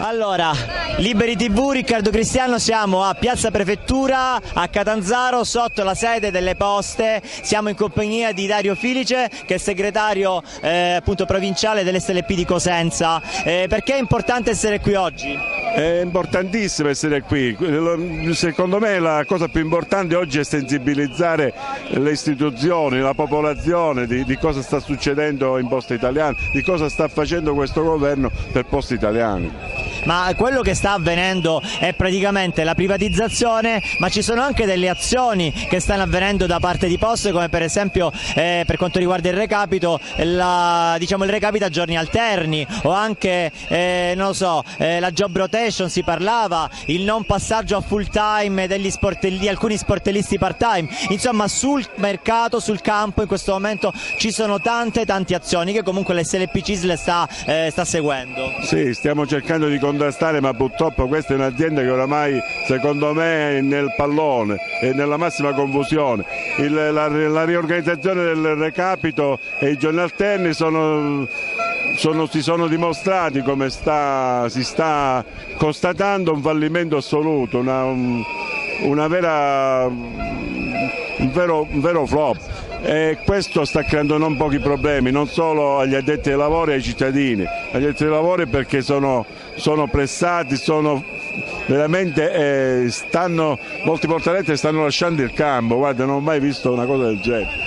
Allora, Liberi TV, Riccardo Cristiano, siamo a Piazza Prefettura a Catanzaro sotto la sede delle poste, siamo in compagnia di Dario Filice che è segretario eh, appunto provinciale dell'SLP di Cosenza. Eh, perché è importante essere qui oggi? È importantissimo essere qui, secondo me la cosa più importante oggi è sensibilizzare le istituzioni, la popolazione di, di cosa sta succedendo in Poste Italiane, di cosa sta facendo questo governo per Poste Italiane ma quello che sta avvenendo è praticamente la privatizzazione, ma ci sono anche delle azioni che stanno avvenendo da parte di Poste, come per esempio eh, per quanto riguarda il recapito, la, diciamo, il recapito a giorni alterni o anche eh, so, eh, la job rotation si parlava, il non passaggio a full time degli sportelli, alcuni sportellisti part time, insomma sul mercato, sul campo in questo momento ci sono tante tante azioni che comunque l'SLP CISL sta, eh, sta seguendo. Sì, stiamo cercando di contrastare ma purtroppo questa è un'azienda che oramai secondo me è nel pallone e nella massima confusione. Il, la, la, riorganizzazione del recapito e i giorni alterni sono, sono, si sono dimostrati come sta, si sta constatando un fallimento assoluto, una, una vera, un, vero, un vero flop e questo sta creando non pochi problemi, non solo agli addetti ai lavori e ai cittadini, agli addetti ai lavori perché sono, sono pressati, sono veramente eh, stanno, molti portaletri stanno lasciando il campo, guarda non ho mai visto una cosa del genere.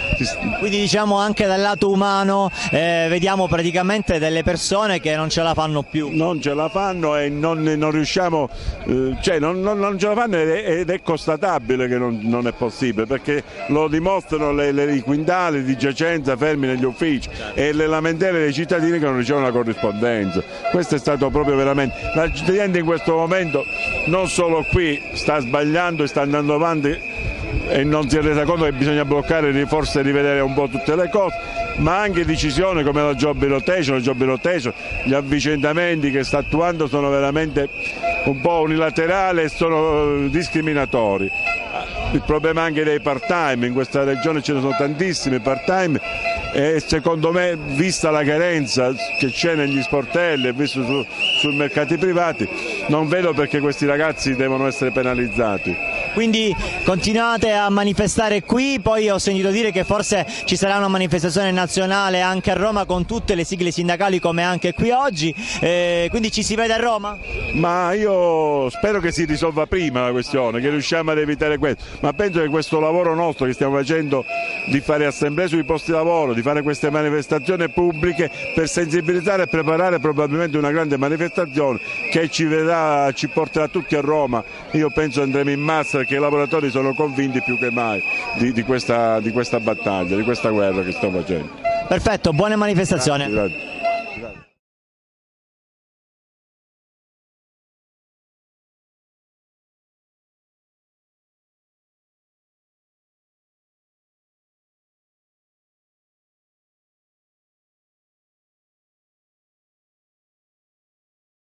Quindi diciamo anche dal lato umano eh, vediamo praticamente delle persone che non ce la fanno più. Non ce la fanno e non, non riusciamo, eh, cioè non, non, non, ce la fanno ed è, constatabile che non, è possibile perché lo dimostrano le, le, i quintali di giacenza fermi negli uffici e le lamentele dei cittadini che non ricevono la corrispondenza. Questo è stato proprio veramente... La gente in questo momento non solo qui sta sbagliando e sta andando avanti e non si è resa conto che bisogna bloccare, forse rivedere un po' tutte le cose, ma anche decisioni come la job rotation, la job rotation gli avvicendamenti che sta attuando sono veramente un po' unilaterali e sono eh, discriminatori. Il problema anche dei part time, in questa regione ce ne sono tantissimi part time e secondo me vista la carenza che c'è negli sportelli e visto su, sui mercati privati non vedo perché questi ragazzi devono essere penalizzati. Quindi continuate a manifestare qui, poi ho sentito dire che forse ci sarà una manifestazione nazionale anche a Roma con tutte le sigle sindacali come anche qui oggi, eh, quindi ci si vede a Roma? Ma io spero che si risolva prima la questione, che riusciamo ad evitare questo, ma penso che questo lavoro nostro che stiamo facendo di fare assemblee sui posti di lavoro, di fare queste manifestazioni pubbliche per sensibilizzare e preparare probabilmente una grande manifestazione che ci, vedrà, ci porterà tutti a Roma. Io penso andremo in massa perché i lavoratori sono convinti più che mai di, di, questa, di questa, battaglia, di questa guerra che sto facendo. Perfetto, buone manifestazioni. Grazie, grazie.